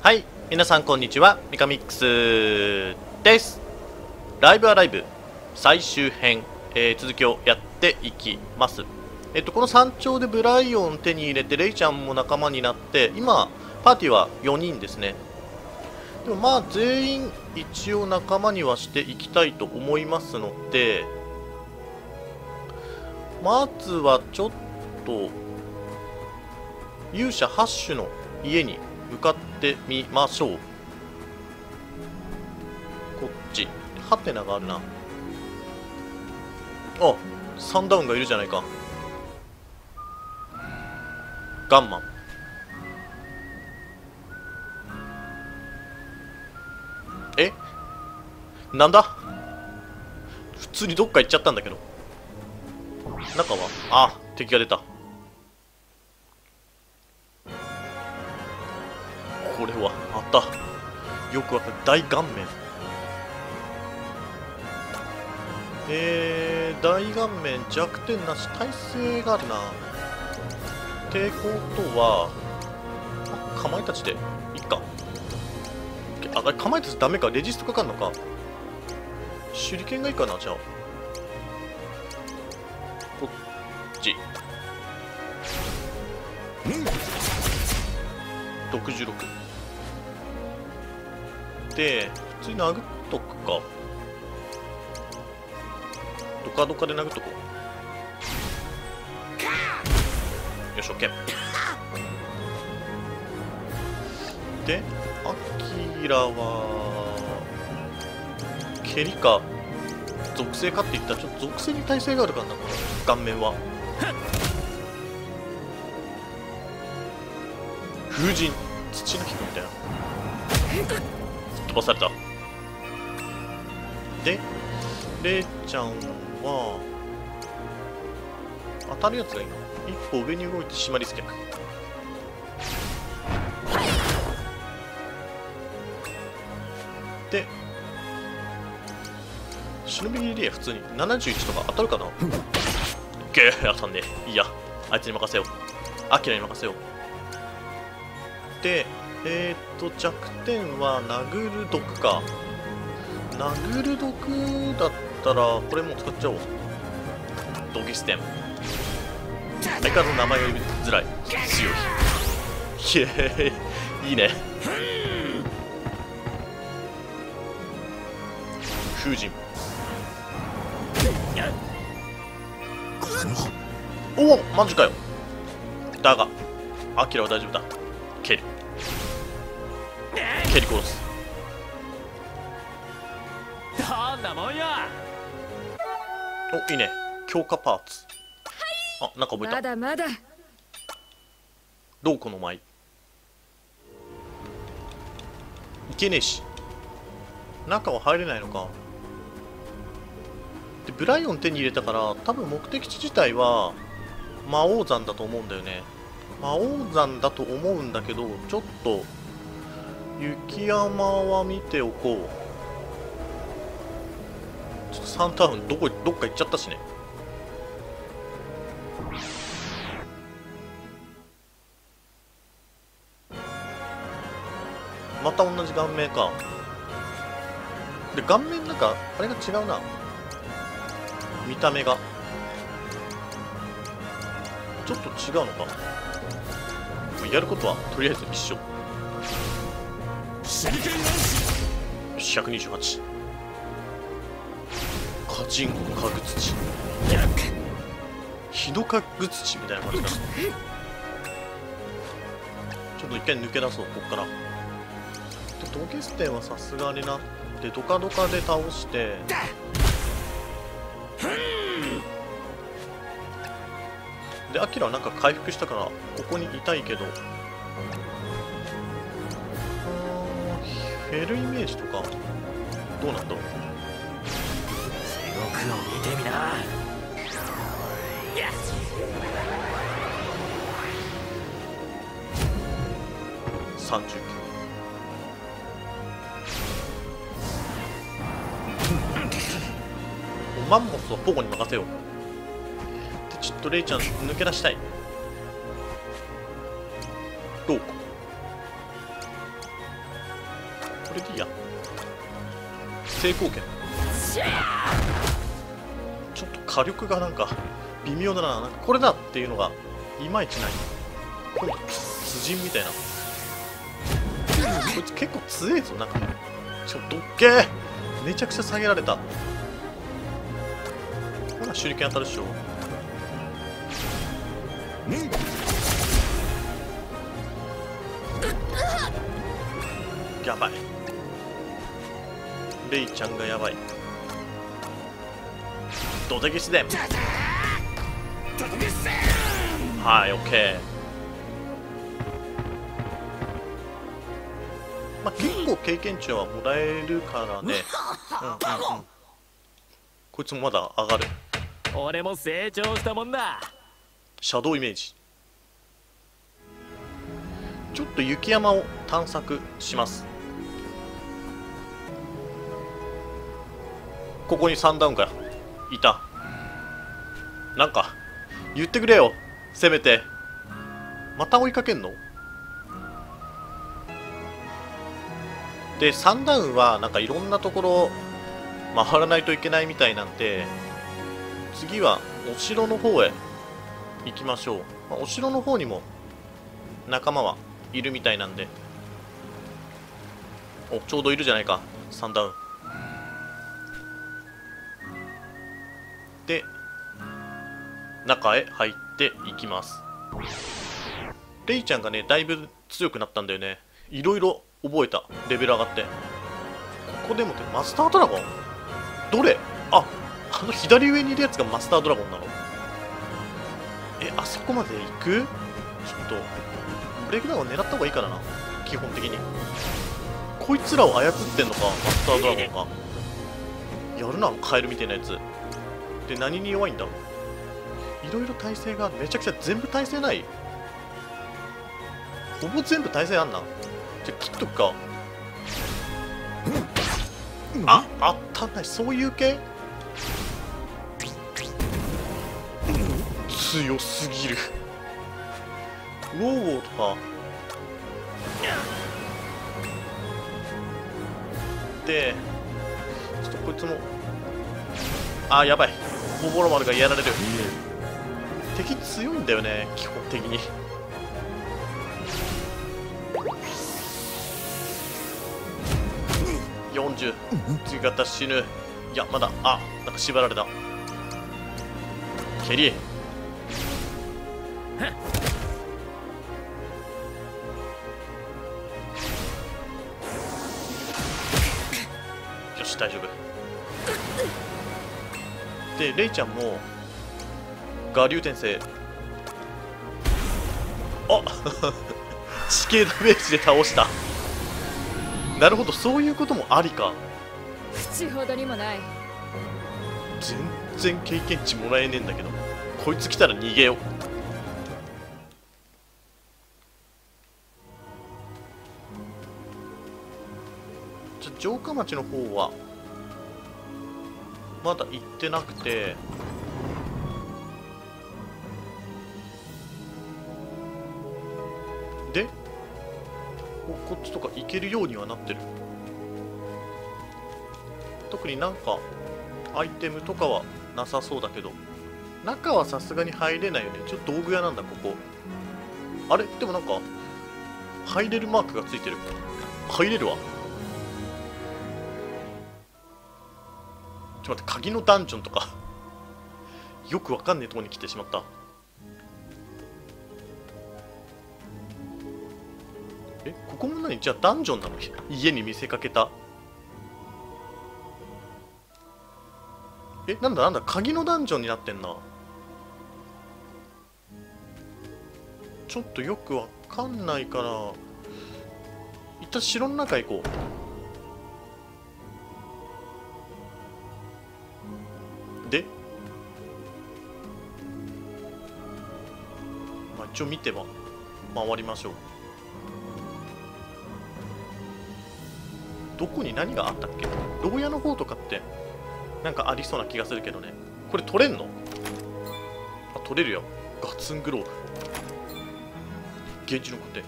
はい皆さんこんにちは。ミカミックスです。ライブアライブ。最終編、えー続きをやっていきます。えっとこの山頂でブライオン手に入れてレイちゃんも仲間になって今パーティーは4人ですね。でもまあ全員一応仲間にはしていきたいと思いますのでまずはちょっと勇者ハッシュの家に向かってみましょう。こっち。ハテナがあるな。あサンダウンがいるじゃないか。ガンマン。え？なんだ？普通にどっか行っちゃったんだけど。中は？あ敵が出た。くわ大顔面。えー、大顔面弱点なし耐性があるな抵抗とはかまいたちでいっか。あかまいたちダメか。レジストかかんのか。手裏剣がいいかなじゃあ。こっち。66で普通に殴っとくか。ドカドカで殴っとこう。よし OK でアキラは蹴りか。属性かって言ったらちょっと属性に耐性があるからなこの顔面は。風神土の人みたいな。飛ばされた。でレイちゃんは当たるやつがいいな一歩上に動いてシマリス客で忍びリレー普通に71とか当たるかな？ゲー当たんねいいや。あいつに任せよう。アキラに任せよう。でえー、っと弱点は殴る毒か。殴る毒だったらこれもう使っちゃおう。ドギステン相変わらず名前が呼びづらい。強い。イエーイいいね。風神。おおマジかよ。だがアキラは大丈夫だ。蹴る蹴り殺すどんなもんや。おいいね。強化パーツ。あなんか覚えまただまだ。どうこの舞。いけねえし。中は入れないのか。でブライオン手に入れたから多分目的地自体は魔王山だと思うんだよね。魔王山だと思うんだけどちょっと雪山は見ておこう。ちょっとサンタウンどこどっか行っちゃったしね。また同じ顔面か。で顔面なんかあれが違うな。見た目が。ちょっと違うのか。やることはとりあえず一緒。手裏剣なしし128カジンカグ土ヒドカグ土みたいな感じかちょっと一回抜け出そうこっから。でドゲステはさすがになってドカドカで倒して。でアキラはなんか回復したからここにいたいけど。減るイメージとかどうなんだろう？地獄を見てみな。39マンモスはポゴに任せよう。でちょっとレイちゃん抜け出したいこれでいいや。成功権ちょっと火力がなんか微妙だな。なんかこれだっていうのがいまいちない。今度辻人みたいな。こいつ結構強えぞなんか。ちょっとどっけー。めちゃくちゃ下げられた。ほら手裏剣当たるっしょ。やばい。レイちゃんがやばい。ドテキシデン。はいオッケーまあ結構経験値はもらえるからね。うんうんうん。こいつもまだ上がる。俺も成長したもんだ。シャドウイメージ。ちょっと雪山を探索しますここにサンダウンがいた。なんか言ってくれよ。せめて。また追いかけんの？でサンダウンはなんかいろんなところ回らないといけないみたいなんで次はお城の方へ行きましょう、まあお城の方にも仲間はいるみたいなんで。おちょうどいるじゃないか。サンダウン中へ入っていきます。レイちゃんがねだいぶ強くなったんだよね。いろいろ覚えた。レベル上がって。ここでもってマスタードラゴン？どれ？ああの左上にいるやつがマスタードラゴンなの。えあそこまで行く？ちょっとブレイクダウンを狙った方がいいからな。基本的に。こいつらを操ってんのかマスタードラゴンかやるなカエルみたいなやつ。で何に弱いんだ？ろういろいろ耐性がめちゃくちゃ全部耐性ない。ほぼ全部耐性あんな。じゃあ切っとくか。あ？あったんない。そういう系？強すぎる。ウォーウォーとか。でちょっとこいつも。あやばい。ボボロ丸がやられる敵強いんだよね基本的に。40次型死ぬ。いやまだ。あなんか縛られた。蹴りよし大丈夫。でレイちゃんも我流転生あ 地形ダメージで倒した。なるほどそういうこともありか。口ほどにもない。全然経験値もらえねえんだけど。こいつ来たら逃げよう。じゃ城下町の方はまだ行ってなくてこっちとか行けるようにはなってる。特になんかアイテムとかはなさそうだけど。中はさすがに入れないよね。ちょっと道具屋なんだここ。あれ？でもなんか入れるマークがついてる。入れるわ。ちょっと待って鍵のダンジョンとか。よくわかんねえとこに来てしまった。ここも何じゃあダンジョンなの家に見せかけた。えなんだなんだ鍵のダンジョンになってんな。ちょっとよくわかんないから一旦城の中行こう。で？まあ一応見ては回りましょう。どこに何があったっけ？牢屋の方とかってなんかありそうな気がするけどね。これ取れんの？あ取れるよ。ガツングローブ。源氏のコテ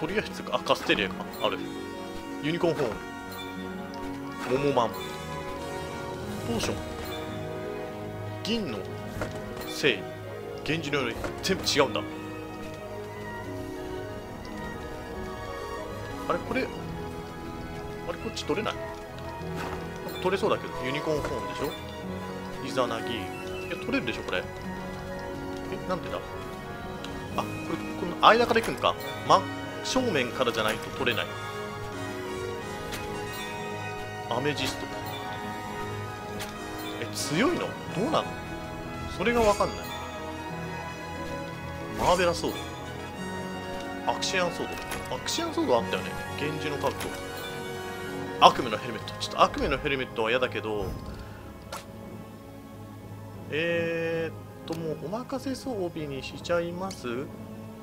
とりあえずあカステリアか。あるユニコーンホーンモモマンポーション銀の誠意源氏のより全部違うんだ。あれこれあれこっち取れない？取れそうだけどユニコーンホーンでしょ？イザナギ。いや取れるでしょこれ。えなんでだ？あこれこの間から行くんか。真正面からじゃないと取れない。アメジスト。え強いの？どうなのそれが分かんない。マーベラソード。アクシアンソード。アクシアンソードあったよね。源氏の兜。悪夢のヘルメット。ちょっと悪夢のヘルメットは嫌だけどえー、っともうお任せ装備にしちゃいます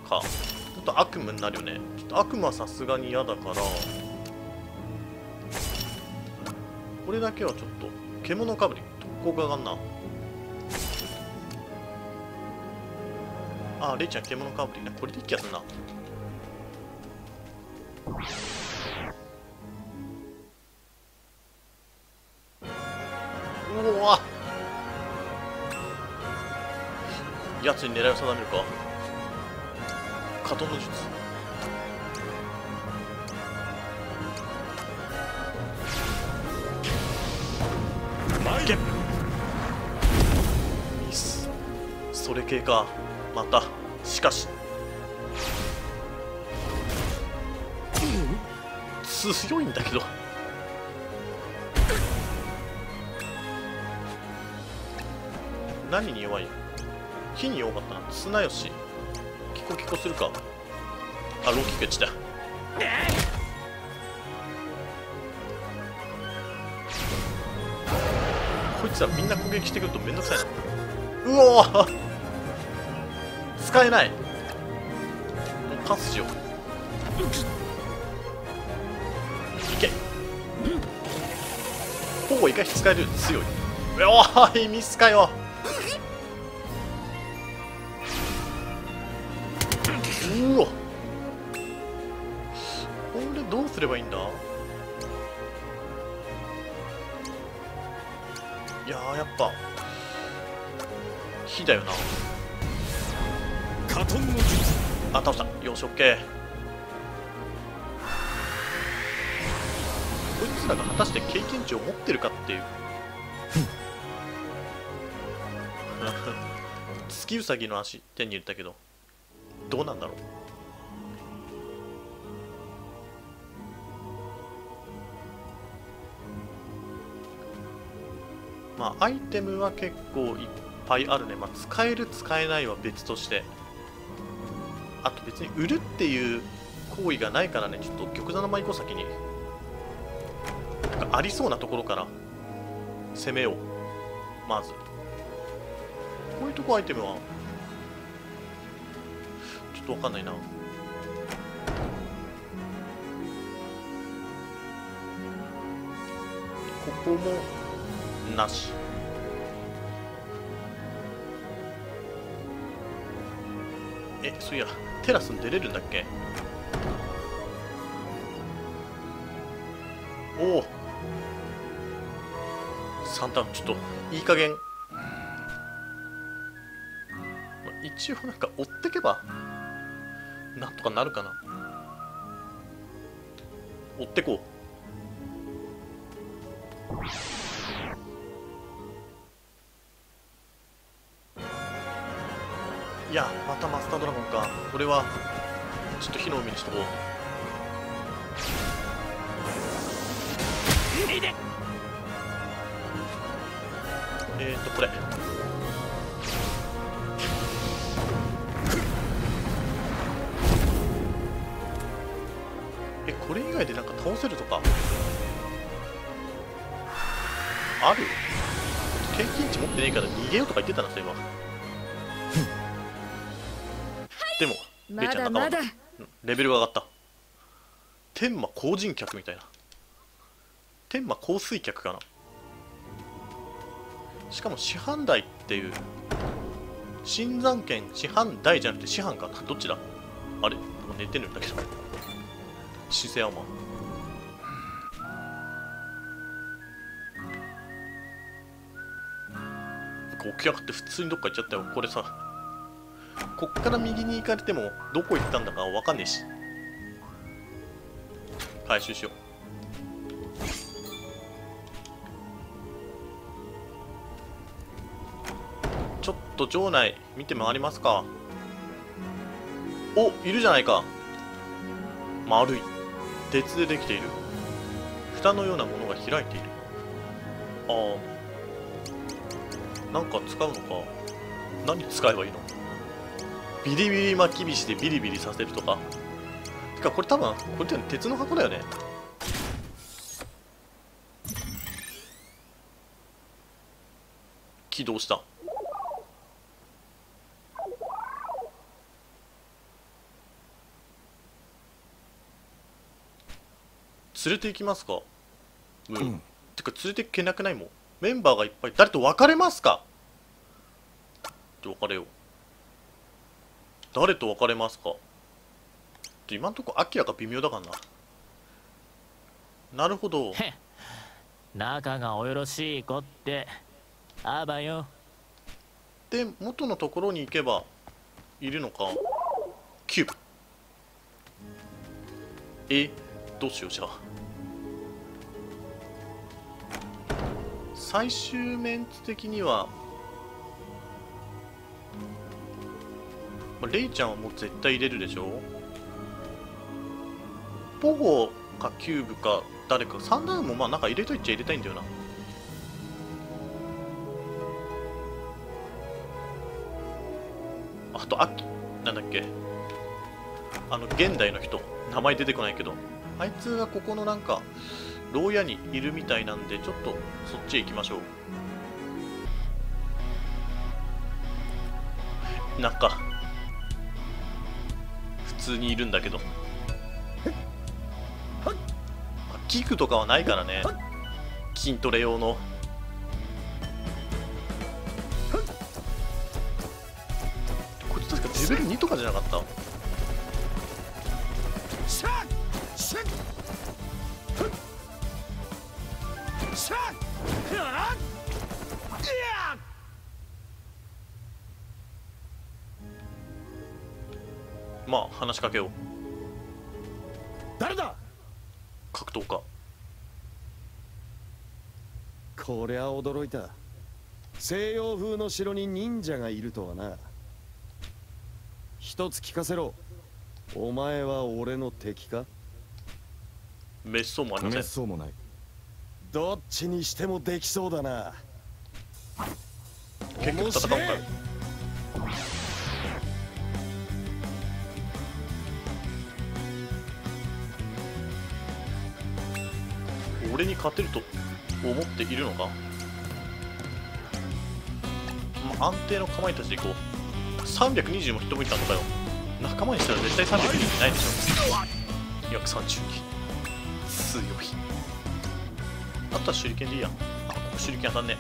か。ちょっと悪夢になるよね。ちょっと悪夢はさすがに嫌だから。これだけはちょっと獣かぶり。特攻が上がんな。あレイちゃん獣かぶりね。これでいい気がするな。うわ。やつに狙いを定めるか？カトンの術ミス。それ系か。また。しかし強いんだけど。何に弱い火に弱かったな。綱吉キコキコするか。あロキックやっちゃったこいつらみんな攻撃してくるとめんどくさいな。うおー！使えない。もうパスしよう。ほぼいかし使えるより強いうおーいミスかよ。うお。これどうすればいいんだ？いやーやっぱ。火だよな。あ倒した。よしオッケーらが果たして経験値を持ってるかっていう。月うさぎの足手に入れたけどどうなんだろう。まあアイテムは結構いっぱいあるね、まあ、使える使えないは別として。あと別に売るっていう行為がないからね。ちょっと玉座の舞行先にありそうなところから攻めようまず。こういうとこアイテムはちょっとわかんないな。ここもなし。えそういやテラスに出れるんだっけ？おお。サンタちょっといい加減。ま一応なんか追ってけばなんとかなるかな。追ってこう。いやまたマスタードラゴンか。これはちょっと火の海にしとこう。えーとこれ。えこれ以外でなんか倒せるとか？ある？経験値持ってねえから逃げようとか言ってたなそういえば。でもレイまちゃん仲間レベルが上がった。天魔高人客みたいな。天魔香水客かなしかも師範代っていう新山県師範代じゃなくて師範か。どっちだ？あれ？寝てるんだけど。シセアマ起き上がって普通にどっか行っちゃったよ。これさこっから右に行かれてもどこ行ったんだかわかんねえし。回収しよう。と場内見て回りますか。おいるじゃないか。丸い。鉄でできている。蓋のようなものが開いている。ああ。なんか使うのか。何使えばいいの。ビリビリ巻き菱でビリビリさせるとか。てかこれ多分これって鉄の箱だよね。起動した。連れて行きますか？うん、うん。てか連れて行けなくない？もんメンバーがいっぱい誰と別れますか？って別れよう。誰と別れますか？って今んとこアキラが微妙だからな。なるほど。仲がおよろしい子ってあばよ。で元のところに行けばいるのか？キューブ。え？どうしようじゃあ最終メンツ的には、まあ、レイちゃんはもう絶対入れるでしょ？ポゴかキューブか誰かサンダーもまあなんか入れといっちゃ入れたいんだよなあと、あなんだっけ？あの、現代の人。名前出てこないけど。あいつがここのなんか、牢屋にいるみたいなんで、ちょっとそっちへ行きましょう。なんか、普通にいるんだけど。器具とかはないからね。筋トレ用の。こいつ確かレベル2とかじゃなかった？まあ話しかけよう。誰だ？格闘家。こりゃ驚いた。西洋風の城に忍者がいるとはな。一つ聞かせろ。お前は俺の敵か？滅相もありません。そうもない。どっちにしてもできそうだな。結局戦うんか。よ俺に勝てると思っているのか、まあ、安定の構えたちでいこう。320もヒットポイントあるのかよ。仲間にしたら絶対320ないでしょ。約32強い。あとは手裏剣でいいや。あここ手裏剣当たんね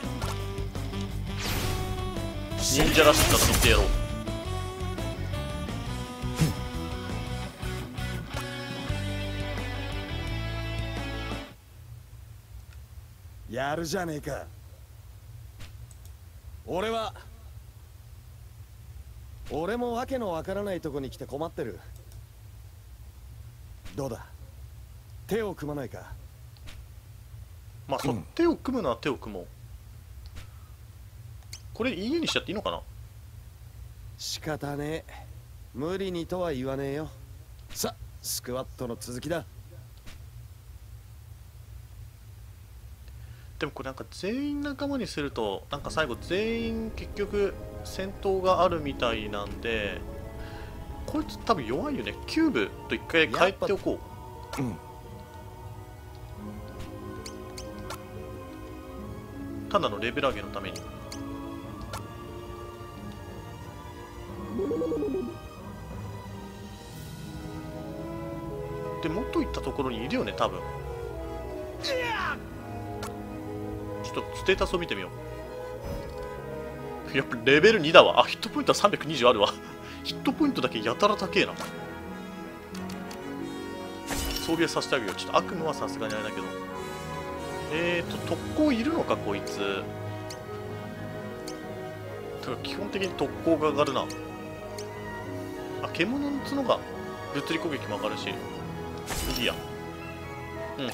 忍者らしく戦ってやろう。やるじゃねえか。俺は俺もわけのわからないとこに来て困ってる。どうだ？手を組まないか？まあそ、うん。手を組むのは手を組もう。これ家にしちゃっていいのかな？仕方ねえ。無理にとは言わねえよ。さスクワットの続きだでもこれなんか全員仲間にするとなんか最後全員結局戦闘があるみたいなんでこいつ多分弱いよね。キューブと一回変えておこう。うん。ただのレベル上げのために。で元行ったところにいるよね多分。ちょっとステータスを見てみよう。やっぱレベル2だわ。あヒットポイントは320あるわ。ヒットポイントだけやたら高えな。装備はさせてあげるよちょっと悪夢はさすがにあれだけど。えーと特攻いるのかこいつ。だから基本的に特攻が上がるな。あ獣の角が物理攻撃も上がるし。いいや。うん。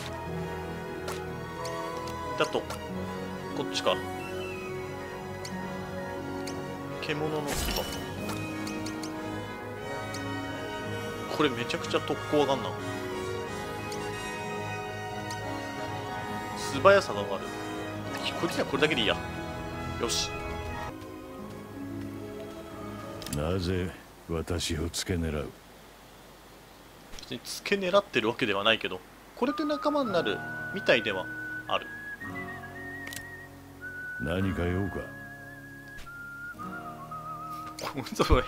だとこっちか。獣の牙。これめちゃくちゃ特攻上がんな。素早さが上がる。こっちはこれだけでいいや。よし。なぜ私を付け狙う？別に付け狙ってるわけではないけどこれで仲間になるみたいではある何か用か？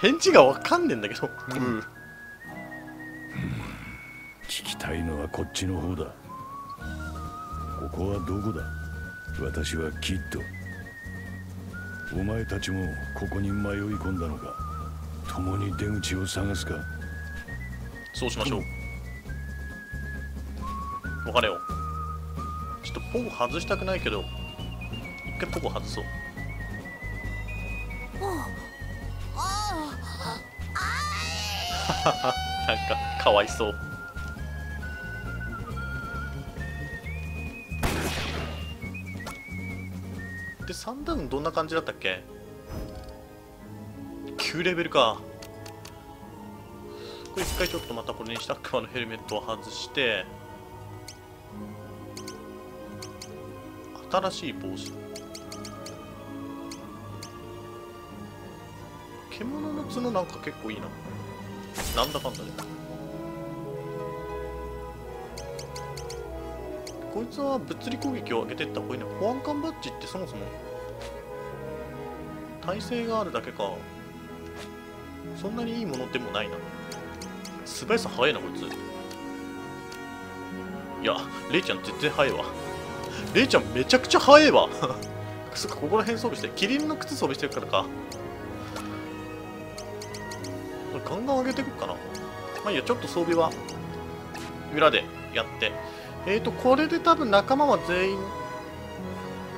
返事がわかんねえんだけど。うん。聞きたいのはこっちの方だ。ここはどこだ？私はキッドお前たちもここに迷い込んだのか？共に出口を探すか？そうしましょう。別れよ。うちょっとポコ外したくないけど一回ポコ外そう。なんかかわいそう。で3ダウンどんな感じだったっけ？9レベルか。これ一回ちょっとまたこれにしたクマのヘルメットを外して。新しい帽子。獣の角なんか結構いいな。なんだかんだで。こいつは物理攻撃を上げてった方がいいな。保安官バッジってそもそも。耐性があるだけか。そんなにいいものでもないな。素早さ速いなこいつ。いやレイちゃん全然速いわ。レイちゃんめちゃくちゃ速いわ。そっかここら辺装備して。キリンの靴装備してるからか。ガンガン上げていくかな。まあいいやちょっと装備は裏でやって。えーとこれで多分仲間は全員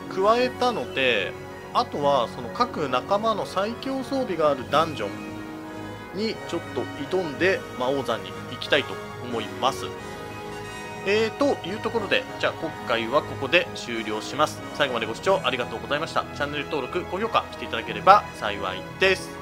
加えたのであとはその各仲間の最強装備があるダンジョンにちょっと挑んで魔王山に行きたいと思います。えー、というところでじゃあ今回はここで終了します。最後までご視聴ありがとうございました。チャンネル登録高評価していただければ幸いです。